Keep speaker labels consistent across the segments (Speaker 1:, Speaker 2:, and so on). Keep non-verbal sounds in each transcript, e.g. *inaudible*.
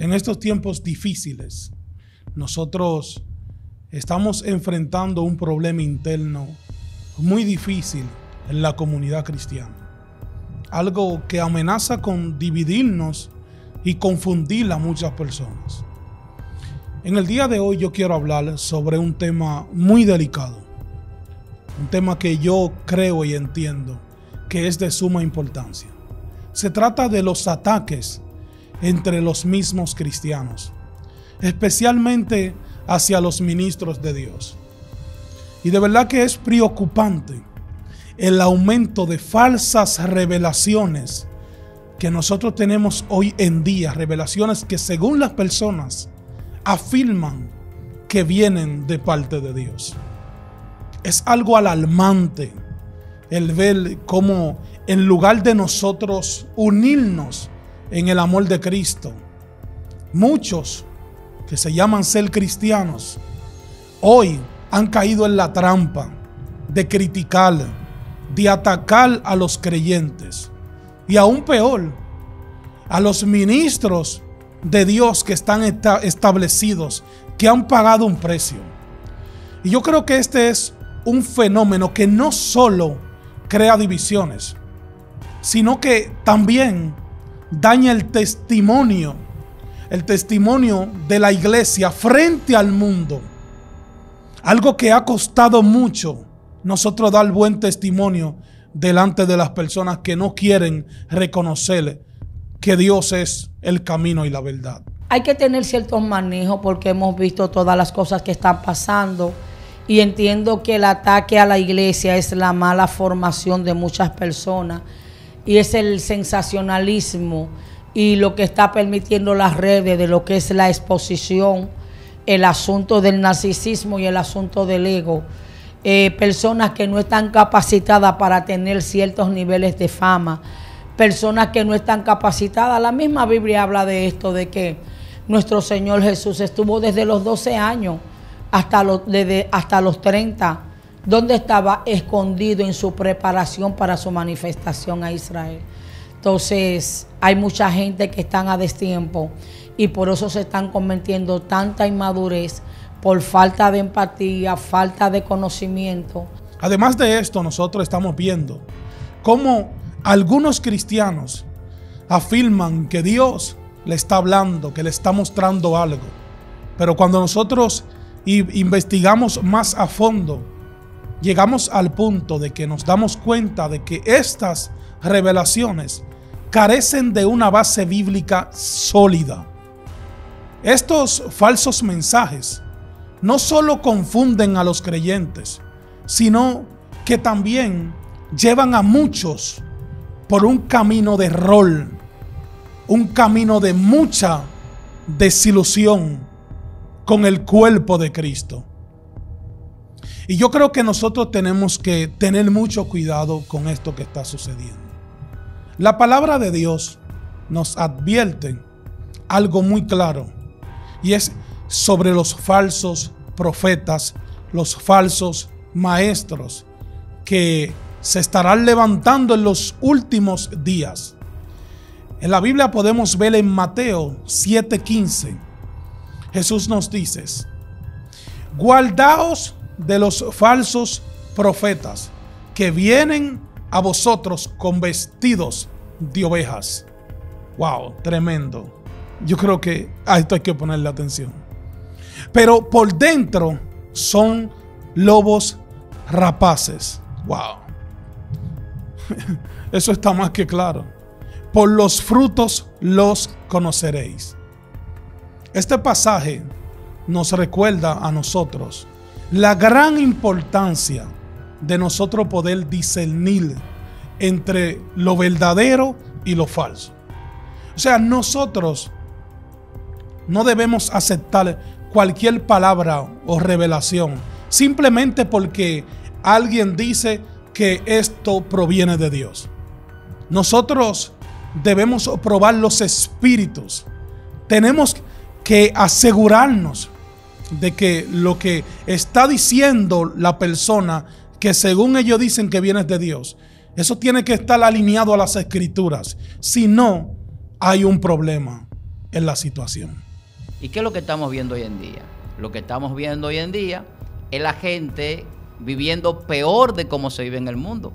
Speaker 1: en estos tiempos difíciles, nosotros estamos enfrentando un problema interno muy difícil en la comunidad cristiana. Algo que amenaza con dividirnos y confundir a muchas personas. En el día de hoy yo quiero hablar sobre un tema muy delicado. Un tema que yo creo y entiendo que es de suma importancia. Se trata de los ataques entre los mismos cristianos, especialmente hacia los ministros de Dios. Y de verdad que es preocupante el aumento de falsas revelaciones que nosotros tenemos hoy en día, revelaciones que según las personas afirman que vienen de parte de Dios. Es algo alarmante el ver cómo en lugar de nosotros unirnos en el amor de Cristo, muchos que se llaman ser cristianos, hoy han caído en la trampa de criticar, de atacar a los creyentes y aún peor, a los ministros de Dios que están establecidos, que han pagado un precio. Y yo creo que este es un fenómeno que no solo crea divisiones, sino que también daña el testimonio, el testimonio de la iglesia frente al mundo. Algo que ha costado mucho nosotros dar buen testimonio delante de las personas que no quieren reconocer que Dios es el camino y la verdad.
Speaker 2: Hay que tener ciertos manejos porque hemos visto todas las cosas que están pasando y entiendo que el ataque a la iglesia es la mala formación de muchas personas y es el sensacionalismo y lo que está permitiendo las redes de lo que es la exposición, el asunto del narcisismo y el asunto del ego. Eh, personas que no están capacitadas para tener ciertos niveles de fama, personas que no están capacitadas. La misma Biblia habla de esto, de que nuestro Señor Jesús estuvo desde los 12 años hasta los, desde, hasta los 30 donde estaba escondido en su preparación para su manifestación a Israel. Entonces, hay mucha gente que están a destiempo y por eso se están cometiendo tanta inmadurez por falta de empatía, falta de conocimiento.
Speaker 1: Además de esto, nosotros estamos viendo cómo algunos cristianos afirman que Dios le está hablando, que le está mostrando algo. Pero cuando nosotros investigamos más a fondo, llegamos al punto de que nos damos cuenta de que estas revelaciones carecen de una base bíblica sólida. Estos falsos mensajes no solo confunden a los creyentes, sino que también llevan a muchos por un camino de rol, un camino de mucha desilusión con el cuerpo de Cristo. Y yo creo que nosotros tenemos que tener mucho cuidado con esto que está sucediendo. La palabra de Dios nos advierte algo muy claro y es sobre los falsos profetas, los falsos maestros que se estarán levantando en los últimos días. En la Biblia podemos ver en Mateo 7:15, Jesús nos dice, guardaos de los falsos profetas que vienen a vosotros con vestidos de ovejas. Wow, tremendo. Yo creo que a esto hay que ponerle atención. Pero por dentro son lobos rapaces. Wow. *laughs* Eso está más que claro. Por los frutos los conoceréis. Este pasaje nos recuerda a nosotros la gran importancia de nosotros poder discernir entre lo verdadero y lo falso. O sea, nosotros no debemos aceptar cualquier palabra o revelación simplemente porque alguien dice que esto proviene de Dios. Nosotros debemos probar los espíritus. Tenemos que asegurarnos de que lo que está diciendo la persona, que según ellos dicen que viene de Dios, eso tiene que estar alineado a las escrituras. Si no, hay un problema. en la situación.
Speaker 3: ¿Y qué es lo que estamos viendo hoy en día? Lo que estamos viendo hoy en día es la gente viviendo peor de cómo se vive en el mundo.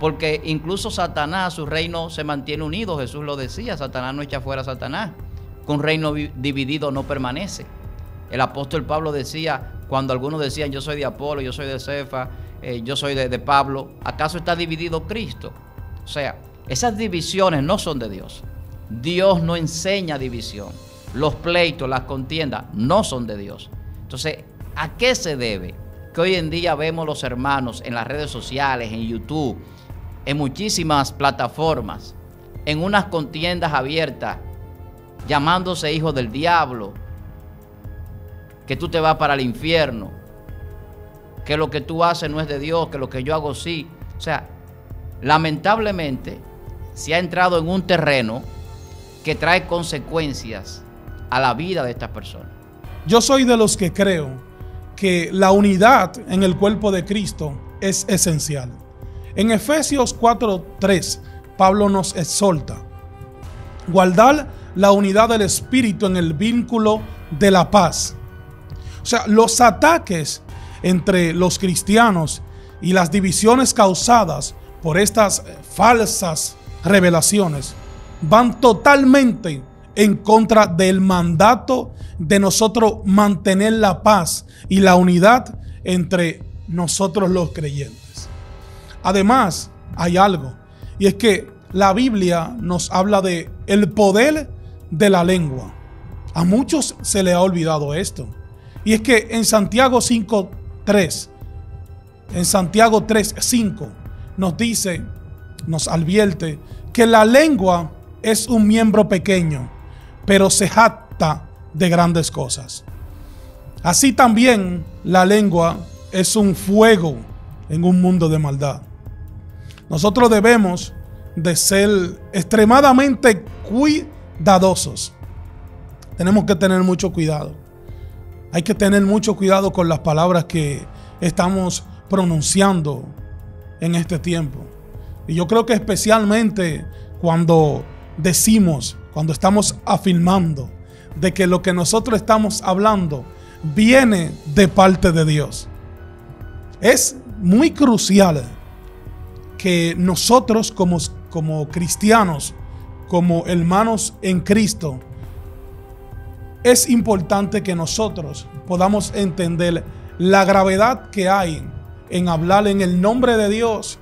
Speaker 3: Porque incluso Satanás, su reino se mantiene unido, Jesús lo decía, Satanás no echa fuera a Satanás, que un reino dividido no permanece. El apóstol Pablo decía, cuando algunos decían yo soy de Apolo, yo soy de Cefa, eh, yo soy de, de Pablo, ¿acaso está dividido Cristo? O sea, esas divisiones no son de Dios. Dios no enseña división. Los pleitos, las contiendas no son de Dios. Entonces, ¿a qué se debe? Que hoy en día vemos los hermanos en las redes sociales, en YouTube, en muchísimas plataformas, en unas contiendas abiertas, llamándose hijos del diablo, que tú te vas para el infierno, que lo que tú haces no es de Dios, que lo que yo hago sí. O sea, lamentablemente se ha entrado en un terreno que trae consecuencias a la vida de estas personas.
Speaker 1: Yo soy de los que creo que la unidad en el cuerpo de Cristo es esencial. En Efesios 4:3, Pablo nos exhorta, guardar la unidad del Espíritu en el vínculo de la paz. Sea, los ataques entre los cristianos y las divisiones causadas por estas falsas revelaciones van totalmente en contra del mandato de nosotros mantener la paz y la unidad entre nosotros los creyentes. Además, hay algo, y es que la Biblia nos habla de el poder de la lengua. A muchos se le ha olvidado esto. Y es que en Santiago 5:3, en Santiago 3:5 nos dice, nos advierte que la lengua es un miembro pequeño, pero se jacta de grandes cosas. Así también la lengua es un fuego en un mundo de maldad. Nosotros debemos de ser extremadamente cuidadosos. Tenemos que tener mucho cuidado. Hay que tener mucho cuidado con las palabras que estamos pronunciando en este tiempo. Y yo creo que especialmente cuando decimos, cuando estamos afirmando de que lo que nosotros estamos hablando viene de parte de Dios. Es muy crucial que nosotros como, como cristianos, como hermanos en Cristo, es importante que nosotros podamos entender la gravedad que hay en hablar en el nombre de Dios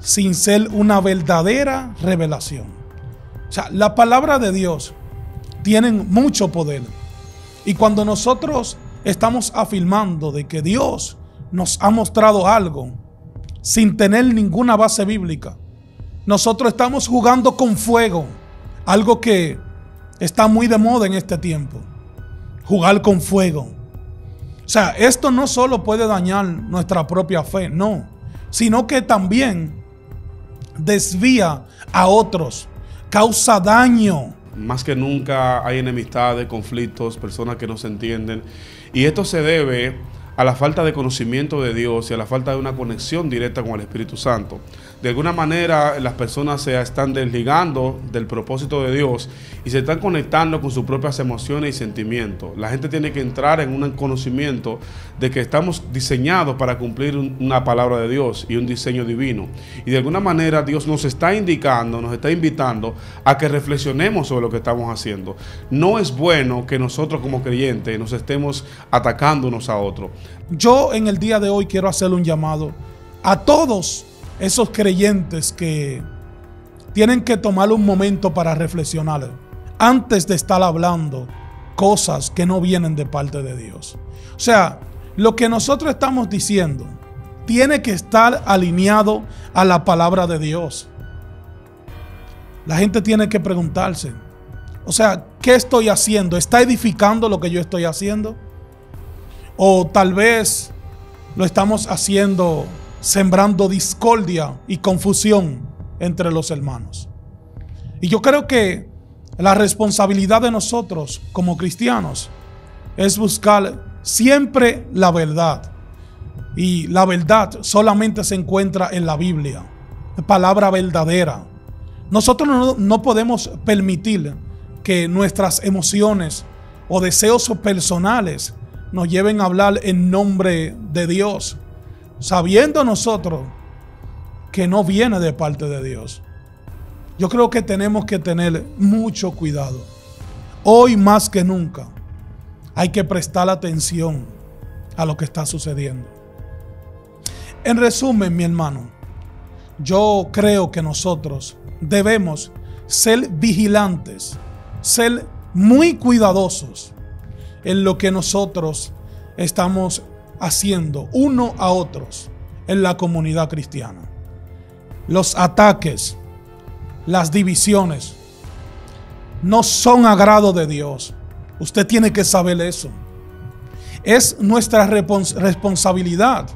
Speaker 1: sin ser una verdadera revelación. O sea, la palabra de Dios tiene mucho poder. Y cuando nosotros estamos afirmando de que Dios nos ha mostrado algo sin tener ninguna base bíblica, nosotros estamos jugando con fuego, algo que está muy de moda en este tiempo, jugar con fuego. O sea, esto no solo puede dañar nuestra propia fe, no, sino que también desvía a otros, causa daño.
Speaker 4: Más que nunca hay enemistades, conflictos, personas que no se entienden. Y esto se debe a la falta de conocimiento de Dios y a la falta de una conexión directa con el Espíritu Santo. De alguna manera las personas se están desligando del propósito de Dios y se están conectando con sus propias emociones y sentimientos. La gente tiene que entrar en un conocimiento de que estamos diseñados para cumplir una palabra de Dios y un diseño divino. Y de alguna manera Dios nos está indicando, nos está invitando a que reflexionemos sobre lo que estamos haciendo. No es bueno que nosotros como creyentes nos estemos atacando unos a otros.
Speaker 1: Yo en el día de hoy quiero hacerle un llamado a todos esos creyentes que tienen que tomar un momento para reflexionar antes de estar hablando cosas que no vienen de parte de Dios. O sea, lo que nosotros estamos diciendo tiene que estar alineado a la palabra de Dios. La gente tiene que preguntarse, o sea, ¿qué estoy haciendo? ¿Está edificando lo que yo estoy haciendo? O tal vez lo estamos haciendo sembrando discordia y confusión entre los hermanos. Y yo creo que la responsabilidad de nosotros como cristianos es buscar siempre la verdad. Y la verdad solamente se encuentra en la Biblia, palabra verdadera. Nosotros no, podemos permitir que nuestras emociones o deseos personales nos lleven a hablar en nombre de Dios, sabiendo nosotros que no viene de parte de Dios. Yo creo que tenemos que tener mucho cuidado. Hoy más que nunca hay que prestar atención a lo que está sucediendo. En resumen, mi hermano, yo creo que nosotros debemos ser vigilantes, ser muy cuidadosos en lo que nosotros estamos haciendo uno a otros en la comunidad cristiana. Los ataques, las divisiones, no son agrado de Dios. Usted tiene que saber eso. Es nuestra responsabilidad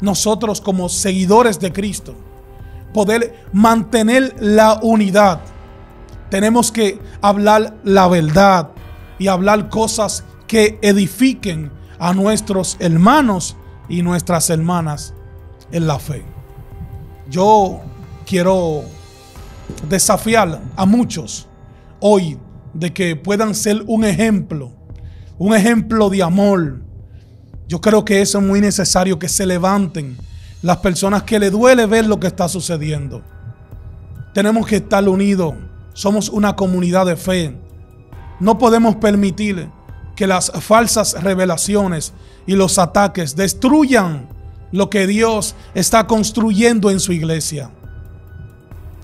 Speaker 1: nosotros como seguidores de Cristo, poder mantener la unidad. Tenemos que hablar la verdad y hablar cosas que edifiquen a nuestros hermanos y nuestras hermanas en la fe. Yo quiero desafiar a muchos hoy de que puedan ser un ejemplo, un ejemplo de amor, yo creo que eso es muy necesario, que se levanten las personas que le duele ver lo que está sucediendo. Tenemos que estar unidos. Somos una comunidad de fe. No podemos permitir que las falsas revelaciones y los ataques destruyan lo que Dios está construyendo en su iglesia.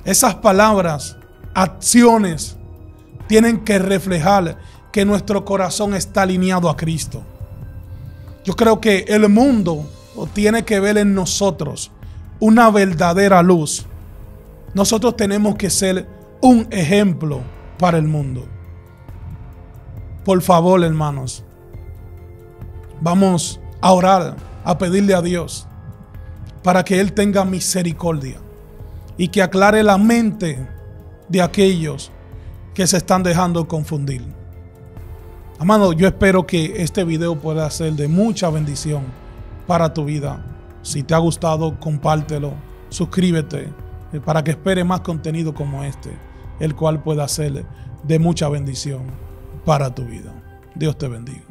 Speaker 1: Esas palabras, acciones, tienen que reflejar que nuestro corazón está alineado a Cristo. Yo creo que el mundo tiene que ver en nosotros una verdadera luz. Nosotros tenemos que ser un ejemplo para el mundo. Por favor, hermanos, vamos a orar, a pedirle a Dios para que Él tenga misericordia y que aclare la mente de aquellos que se están dejando confundir. Amado, yo espero que este video pueda ser de mucha bendición para tu vida. Si te ha gustado, compártelo, suscríbete eh, para que espere más contenido como este, el cual pueda ser de mucha bendición para tu vida. Dios te bendiga.